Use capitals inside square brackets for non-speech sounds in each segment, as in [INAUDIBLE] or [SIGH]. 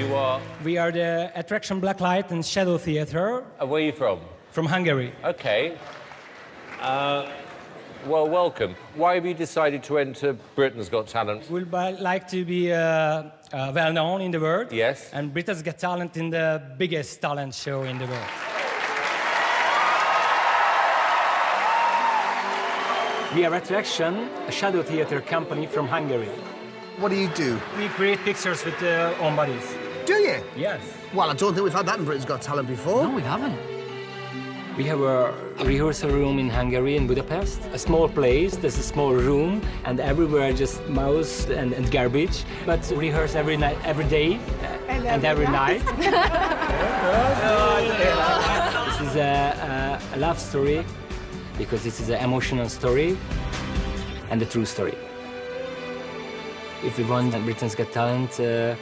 You are. We are the Attraction Blacklight and Shadow Theatre Uh, where are you from? from Hungary. Okay. Uh, well, welcome. Why have you decided to enter Britain's Got Talent? We would like to be uh, uh, well known in the world. Yes. And Britain's Got Talent in the biggest talent show in the world. We are Attraction, a shadow theatre company from Hungary. What do you do? We create pictures with uh, own bodies. Do you? Yes. Well, I don't think we've had that in Britain's Got Talent before. No, we haven't. We have a rehearsal room in Hungary, in Budapest. A small place, there's a small room, and everywhere just mouse and, and garbage. But rehearse every night, every day, and, every night. [LAUGHS] this is a, a, a love story because this is an emotional story and a true story. If we won Britain's Got Talent, uh,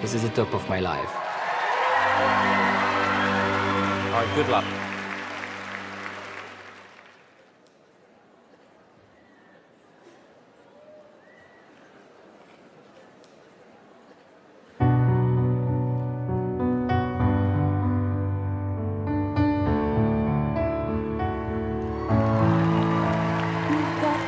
this is the top of my life. All right, good luck. You've got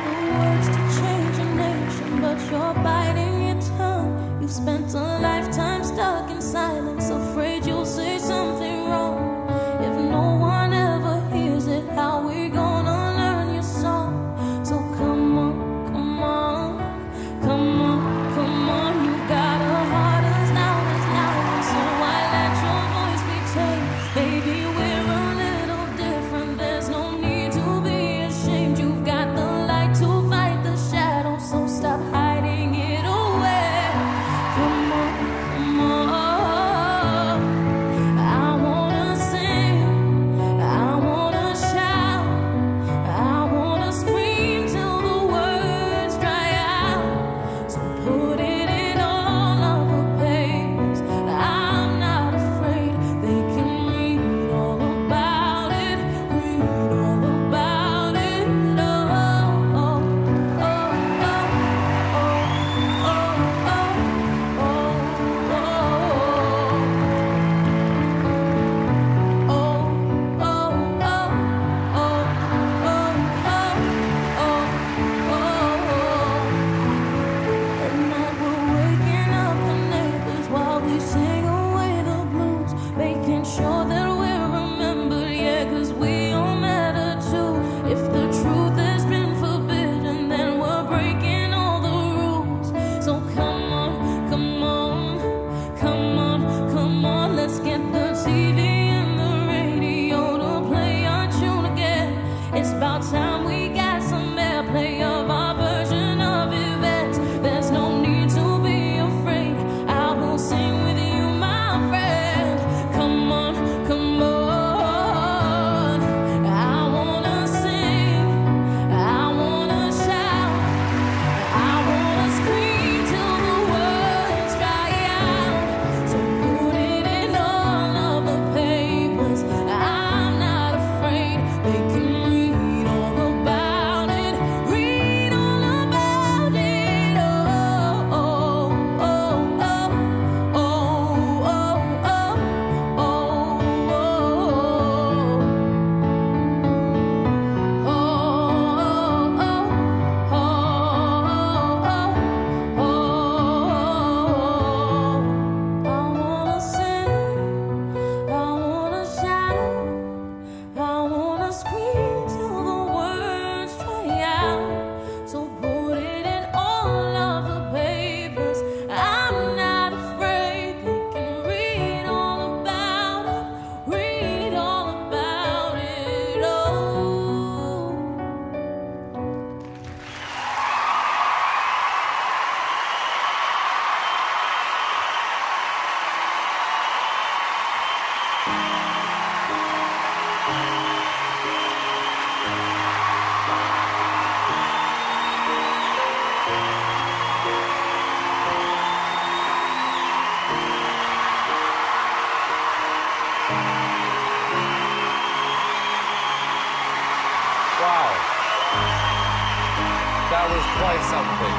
That was quite something.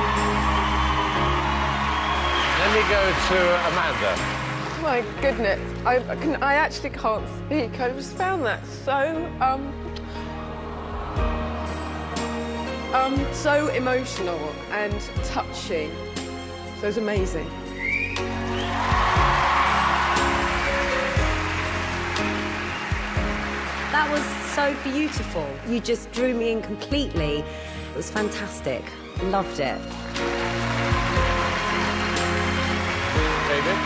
Let me go to Amanda. My goodness, I, can, I actually can't speak. I just found that so, um, um, so emotional and touching. So it's amazing. So beautiful. You just drew me in completely. It was fantastic. Loved it. David?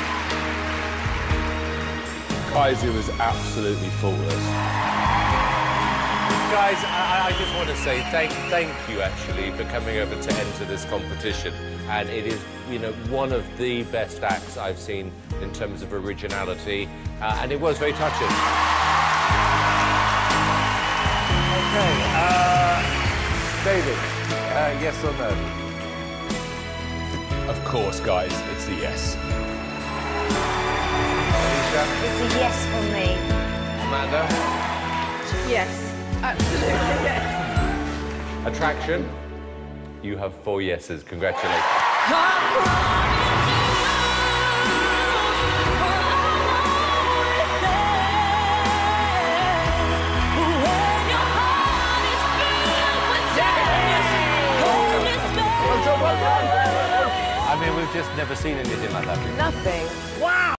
Kaiser was absolutely faultless. Guys, I, I just want to say thank, thank you actually for coming over to enter this competition. And it is, you know, one of the best acts I've seen in terms of originality. Uh, and it was very touching. Okay, uh, David, uh, yes or no? Of course, guys, it's a yes. Alesha? It's a yes from me. Amanda? Yes, absolutely yes. Attraction? You have four yeses. Congratulations. Just never seen anything like that before. Nothing.